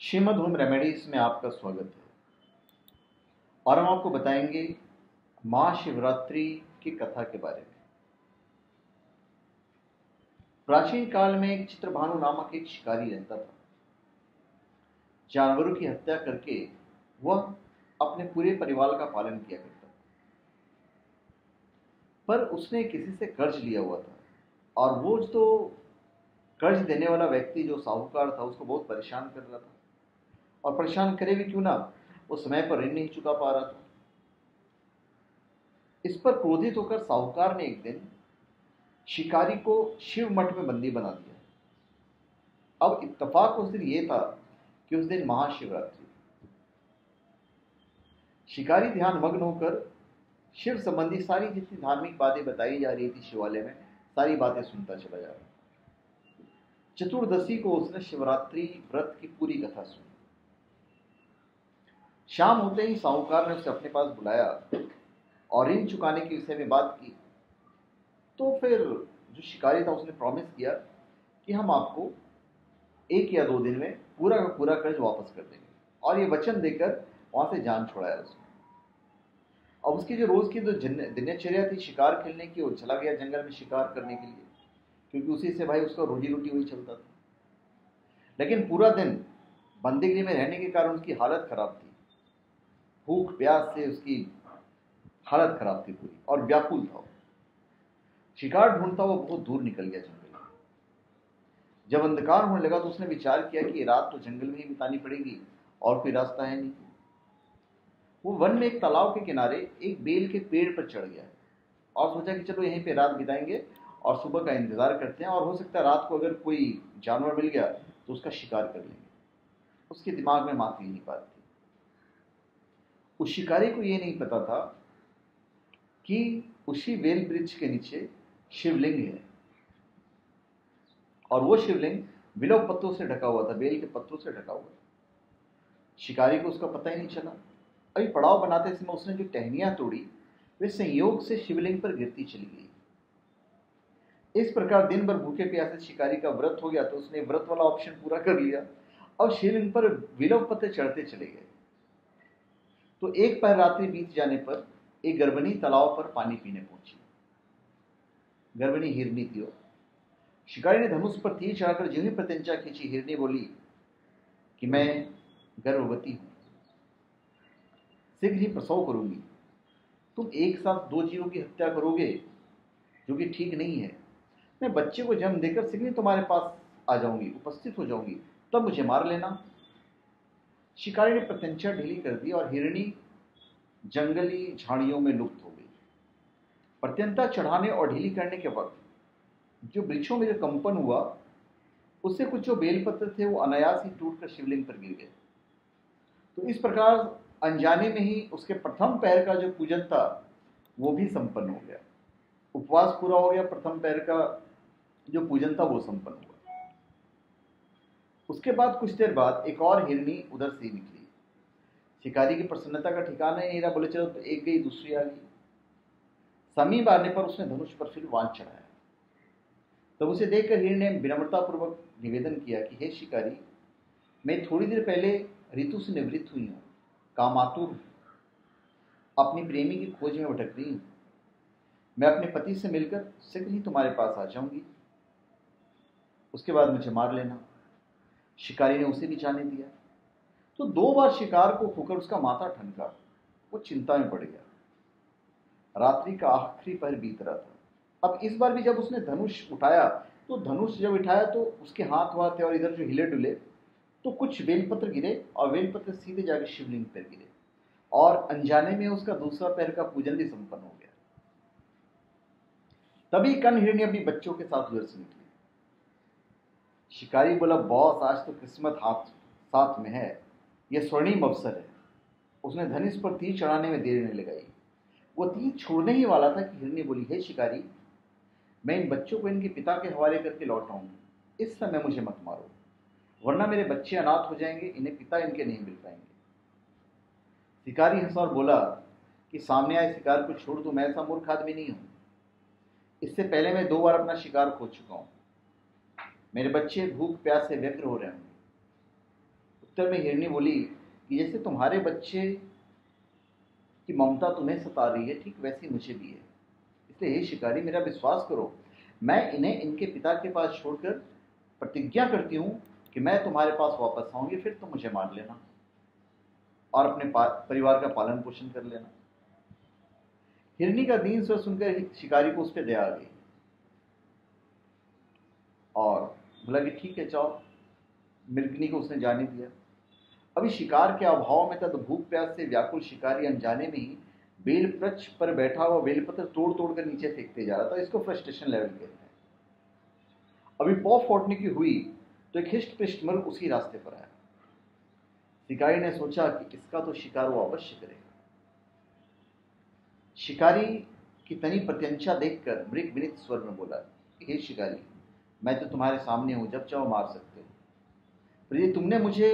Shrimad home remedies में आपका स्वागत है। और हम आपको बताएँगे महाशिवरात्रि की कथा के बारे में। प्राचीन काल में एक चित्रभानु नामक एक शिकारी रहता था। जानवरों की हत्या करके वह अपने पूरे परिवार का पालन किया करता था। पर उसने किसी से कर्ज लिया हुआ था। और वो जो कर्ज देने वाला व्यक्ति, जो साहूकार था, उसको बहुत परेशान कर रहा था। और परेशान करे भी क्यों ना? वो समय पर ऋण नहीं चुका पा रहा था। इस पर क्रोधित होकर साहूकार ने एक दिन शिकारी को शिव मठ में बंदी बना दिया। अब इत्तफाक उस दिन ये था कि उस दिन महाशिवरात्रि। शिकारी ध्यान मग्न होकर शिव संबंधी सारी जितनी धार्मिक बातें बताई जा रही थी शिवालय में, सारी बातें सुनता चला जा रहा। चतुर्दशी को उसने शिवरात्रि व्रत की पूरी कथा सुनी। शाम होते ही साहूकार ने उसे अपने पास बुलाया और ऋण चुकाने के विषय में बात की। तो फिर जो शिकारी था, उसने प्रॉमिस किया कि हम आपको एक या दो दिन में पूरा का पूरा कर्ज वापस कर देंगे। और ये वचन देकर वहाँ से जान छोड़ाया उसने। अब उसकी जो रोज की जो दिनचर्या थी शिकार खेलने की वो चला गया जंगल में शिकार करने के लिए, क्योंकि उसी से भाई उसका रोजी रोटी वही चलता था। लेकिन पूरा दिन बंदीगिरी में रहने के कारण उसकी हालत खराब थी। भूख, प्यास से उसकी हालत खराब थी पूरी और व्याकुल था शिकार ढूंढता वो बहुत दूर निकल गया जंगल में। जब अंधकार होने लगा तो उसने विचार किया कि रात तो जंगल में ही बितानी पड़ेगी और कोई रास्ता है नहीं। वो वन में एक तालाब के किनारे एक बेल के पेड़ पर चढ़ गया और सोचा कि चलो यहीं पे रात बिताएँगे और सुबह का इंतज़ार करते हैं और हो सकता है रात को अगर कोई जानवर मिल गया तो उसका शिकार कर लेंगे। उसके दिमाग में मात नहीं पाती उस शिकारी को ये नहीं पता था कि उसी वेल ब्रिज के नीचे शिवलिंग है। और वो शिवलिंग विलोव पत्तों से ढका हुआ था, बेल के पत्तों से ढका हुआ। शिकारी को उसका पता ही नहीं चला। अभी पड़ाव बनाते समय उसने जो टहनियाँ तोड़ी, वे संयोग से शिवलिंग पर गिरती चली गई। इस प्रकार दिन भर भूखे प्यासे शिकारी का व्रत हो गया तो उसने व्रत वाला ऑप्शन पूरा कर लिया। और शिवलिंग पर विलोव पत्ते चढ़ते चले गए। तो एक पहर रात्रि बीत जाने पर एक गर्भणी तालाब पर पानी पीने पहुँची। गर्भणी हिरनी थी शिकारी ने धनुष पर तीर चढ़ाकर जो ही प्रत्यंचा खींची, हिरनी बोली, कि मैं गर्भवती हूँ। शीघ्र ही प्रसव करूँगी। तुम एक साथ दो जीवों की हत्या करोगे, जो कि ठीक नहीं है। मैं बच्चे को जन्म देकर शीघ्र तुम्हारे पास आ जाऊँगी, उपस्थित हो जाऊँगी। तब मुझे मार लेना। शिकारी ने प्रत्यंचा ढीली कर दी और हिरणी जंगली झाड़ियों में लुप्त हो गई। प्रत्यंता चढ़ाने और ढीली करने के वक्त जो वृक्षों में जो कंपन हुआ, उससे कुछ जो बेलपत्र थे, वो अनायास ही टूटकर शिवलिंग पर गिर गए। तो इस प्रकार अनजाने में ही उसके प्रथम पैर का जो पूजन था, वो भी संपन्न हो गया। उपवास पूरा हो गया, प्रथम पैर का जो पूजन था, वो संपन्न हुआ। उसके बाद कुछ देर बाद एक और हिरनी उधर से निकली। शिकारी की प्रसन्नता का ठिकाना ही नहीं रहा, बोले, चलो तो एक गई, दूसरी आ गई। समीप आने पर उसने धनुष पर फिर वान चढ़ाया। तब तो उसे देखकर हिरण ने विनम्रतापूर्वक निवेदन किया कि, हे शिकारी, मैं थोड़ी देर पहले ऋतु से निवृत्त हुई हूँ, कामातुर अपनी प्रेमी की खोज में भटक रही हूँ। मैं अपने पति से मिलकर शीघ्र ही तुम्हारे पास आ जाऊँगी। उसके बाद मुझे मार लेना। शिकारी ने उसे भी जाने दिया। तो दो बार शिकार को खोकर उसका माथा ठनका, वो चिंता में पड़ गया। रात्रि का आखिरी पहर बीत रहा था। अब इस बार भी जब उसने धनुष उठाया तो धनुष जब उठाया तो उसके हाथ वाथ थे और इधर जो हिले डुले तो कुछ बेलपत्र गिरे और बेलपत्र सीधे जाकर शिवलिंग पर गिरे और अनजाने में उसका दूसरा पैर का पूजन भी संपन्न हो गया। तभी कन हिरणी अपने बच्चों के साथ उधर से निकली। शिकारी बोला, बॉस, आज तो किस्मत हाथ, साथ में है। यह स्वर्णिम अवसर है। उसने धनुष पर तीर चढ़ाने में देर नहीं लगाई। वो तीर छोड़ने ही वाला था कि हिरनी बोली, हे शिकारी, मैं इन बच्चों को इनके पिता के हवाले करके लौट आऊँगी। इस समय मुझे मत मारो, वरना मेरे बच्चे अनाथ हो जाएँगे, इन्हें पिता इनके नहीं मिल पाएँगे। शिकारी हंसा और बोला कि, सामने आए शिकार को छोड़ दो मैं ऐसा मूर्ख आदमी नहीं हूँ। इससे पहले मैं दो बार अपना शिकार खो चुका हूँ। मेरे बच्चे भूख, प्यास से व्यग्र हो रहे होंगे। उत्तर में हिरणी बोली कि जैसे तुम्हारे बच्चे की ममता तुम्हें सता रही है, ठीक वैसी मुझे भी है। इसलिए हे शिकारी, मेरा विश्वास करो, मैं इन्हें इनके पिता के पास छोड़कर प्रतिज्ञा करती हूँ कि मैं तुम्हारे पास वापस आऊँगी, फिर तुम मुझे मार लेना और अपने परिवार का पालन पोषण कर लेना। हिरनी का दीन स्वर सुनकर शिकारी को उस पर दया आ गई। और बोला कि ठीक है चाओ मृगनी को उसने जाने दिया। अभी शिकार के अभाव में था तो भूख प्यास से व्याकुल शिकारी अनजाने में ही बेल वृक्ष पर बैठा हुआ बेलपत्र तोड़ तोड़ कर नीचे फेंकते जा रहा था। इसको फ्रस्ट्रेशन लेवल कहते हैं। अभी पौ फोड़ने की हुई तो एक हिस्ट पृष्ठ मृग उसी रास्ते पर आया। शिकारी ने सोचा कि इसका तो शिकार वो अवश्य करेगा। शिकारी की तनी प्रत्यंशा देखकर मृग विनित स्वर में बोला, हे शिकारी मैं तो तुम्हारे सामने हूँ, जब चाहो मार सकते हो। पर ये तुमने मुझे,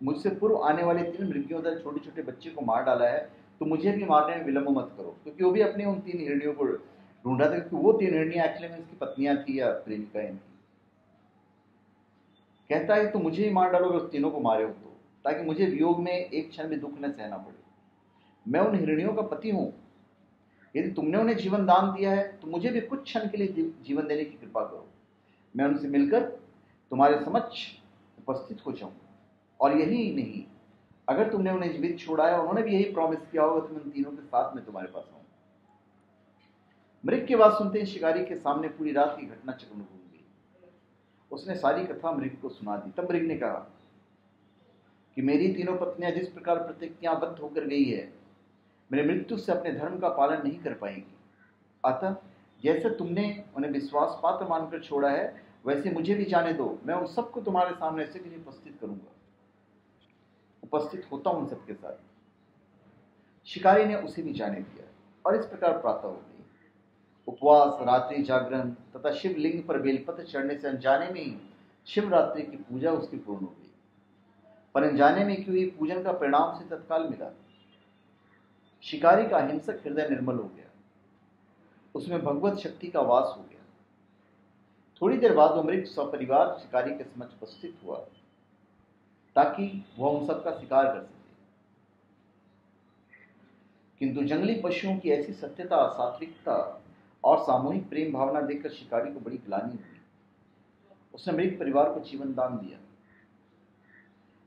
मुझसे पूर्व आने वाले तीन मृगियों द्वारा छोटे छोटे बच्चे को मार डाला है तो मुझे भी मारने में विलंब मत करो। क्योंकि वो भी अपने उन तीन हिरणियों को ढूंढ रहा था, क्योंकि वो तीन हिरणियाँ एक्चुअली में उसकी पत्नियाँ थी या प्रेमिकाएँ थी कहता है तो मुझे ही मार डालोगे उस तीनों को मारे हो तो ताकि मुझे वियोग में एक क्षण भी दुख न सहना पड़े। मैं उन हिरणियों का पति हूँ यदि तुमने उन्हें जीवन दान दिया है तो मुझे भी कुछ क्षण के लिए जीवन देने की कृपा करो। मैं उनसे मिलकर तुम्हारे समक्ष उपस्थित हो जाऊँगा और यही नहीं, अगर तुमने उन्हें जीवित छोड़ा है उन्होंने भी यही प्रॉमिस किया होगा तुम इन तीनों के साथ में तुम्हारे पास आऊँगा मृग की बात सुनते ही शिकारी के सामने पूरी रात की घटना चक्र घूम गई। उसने सारी कथा मृग को सुना दी। तब मृग ने कहा कि मेरी तीनों पत्नियाँ जिस प्रकार प्रतिज्ञाबद्ध होकर गई है मेरे मृत्यु से अपने धर्म का पालन नहीं कर पाएँगी। अतः, जैसे तुमने उन्हें विश्वास पात्र मानकर छोड़ा है, वैसे मुझे भी जाने दो। मैं उन सबको तुम्हारे सामने भी उपस्थित करूँगा। उपस्थित होता हूँ उन सबके साथ। शिकारी ने उसे भी जाने दिया और इस प्रकार प्रातः हो गई। उपवास, रात्रि जागरण तथा शिवलिंग पर बेलपत्र चढ़ने से अनजाने में ही शिवरात्रि की पूजा उसकी पूर्ण हो गई। पर अनजाने में की हुई पूजन का परिणाम से तत्काल मिला? शिकारी का हिंसक हृदय निर्मल हो गया। उसमें भगवत शक्ति का वास हो गया। थोड़ी देर बाद वो मृत सपरिवार शिकारी के समक्ष उपस्थित हुआ, ताकि वह उन सबका शिकार कर सके। किंतु जंगली पशुओं की ऐसी सत्यता, सात्विकता और सामूहिक प्रेम भावना देखकर शिकारी को बड़ी ग्लानी हुई। उसने मृत परिवार को जीवन दान दिया।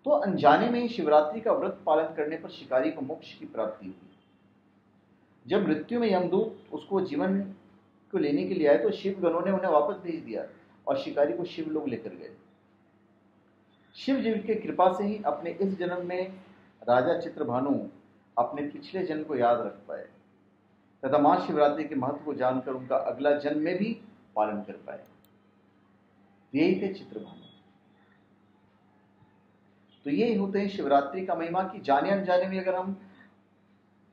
तो अनजाने में ही शिवरात्रि का व्रत पालन करने पर शिकारी को मोक्ष की प्राप्ति हुई। जब मृत्यु में यमदूत उसको जीवन को लेने के लिए आए तो शिव गणों ने उन्हें वापस भेज दिया और शिकारी को शिव लोग लेकर गए। शिव जी की कृपा से ही अपने इस जन्म में राजा चित्रभानु अपने पिछले जन्म को याद रख पाए तथा महाशिवरात्रि के महत्व को जानकर उनका अगला जन्म में भी पालन कर पाए। यही थे चित्रभानु। तो ये होते हैं शिवरात्रि का महिमा कि जाने अनजाने में अगर हम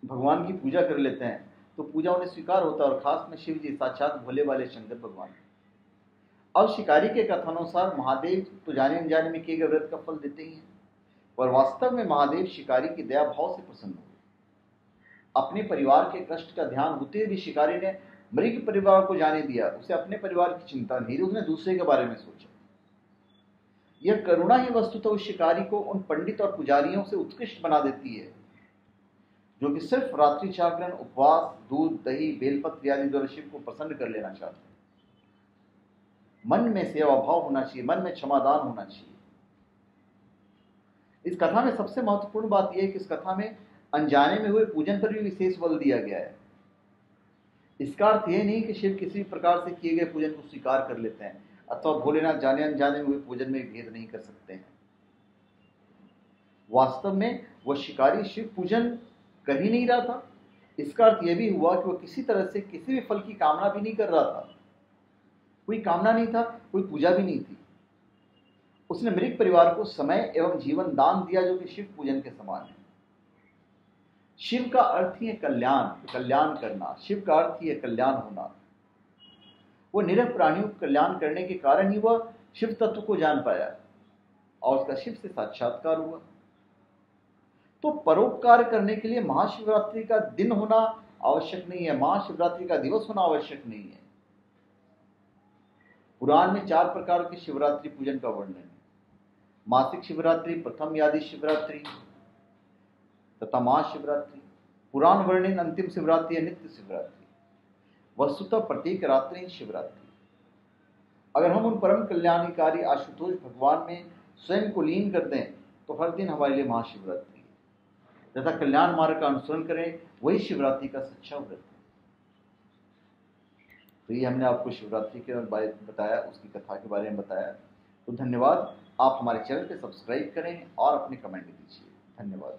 भगवान की पूजा कर लेते हैं तो पूजा उन्हें स्वीकार होता है और खास में शिव जी साक्षात भोले वाले शंकर भगवान। अब शिकारी के कथानुसार महादेव तो जाने अनजाने में किए गए व्रत का फल देते ही हैं, पर वास्तव में महादेव शिकारी की दया भाव से प्रसन्न हुए अपने परिवार के कष्ट का ध्यान होते भी शिकारी ने मृग परिवार को जाने दिया, उसे अपने परिवार की चिंता नहीं उसने दूसरे के बारे में सोचा। यह करुणा ही वस्तुतः उस शिकारी को उन पंडित और पुजारियों से उत्कृष्ट बना देती है। जो कि सिर्फ़ रात्रि जागरण, उपवास, दूध, दही, बेलपत्र आदि द्वारा शिव को प्रसन्न कर लेना चाहते हैं। मन में सेवा भाव होना चाहिए, मन में क्षमादान होना चाहिए। इस कथा में सबसे महत्वपूर्ण बात यह है कि इस कथा में अनजाने में हुए पूजन पर भी विशेष बल दिया गया है। इसका अर्थ यह नहीं कि शिव किसी भी प्रकार से किए गए पूजन को स्वीकार कर लेते हैं, अथवा भोलेनाथ जाने अनजाने में हुए पूजन में भेद नहीं कर सकते हैं। वास्तव में वह शिकारी शिव पूजन कर ही नहीं रहा था। इसका अर्थ यह भी हुआ कि वह किसी तरह से किसी भी फल की कामना भी नहीं कर रहा था। कोई कामना नहीं था, कोई पूजा भी नहीं थी। उसने मृग परिवार को समय एवं जीवन दान दिया जो कि शिव पूजन के समान है। शिव का अर्थ ही है कल्याण कल्याण करना। शिव का अर्थ ही है कल्याण होना। वो निरह प्राणियों को कल्याण करने के कारण ही वह शिव तत्व को जान पाया और उसका शिव से साक्षात्कार हुआ। तो परोपकार करने के लिए महाशिवरात्रि का दिन होना आवश्यक नहीं है, महाशिवरात्रि का दिवस होना आवश्यक नहीं है। पुराण में चार प्रकार के शिवरात्रि पूजन का वर्णन है। मासिक शिवरात्रि, प्रथम यादी शिवरात्रि, तथा महाशिवरात्रि। पुराण वर्णन अंतिम शिवरात्रि या नित्य शिवरात्रि। वस्तुतः प्रत्येक रात्रि शिवरात्रि। अगर हम उन परम कल्याणकारी आशुतोष भगवान में स्वयं को लीन कर दें तो हर दिन हमारे लिए महाशिवरात्रि। तथा कल्याण मार्ग का अनुसरण करें, वही शिवरात्रि का सच्चा व्रत है। तो ये हमने आपको शिवरात्रि के बारे में बताया, उसकी कथा के बारे में बताया। तो धन्यवाद। आप हमारे चैनल पे सब्सक्राइब करें और अपने कमेंट दीजिए। धन्यवाद।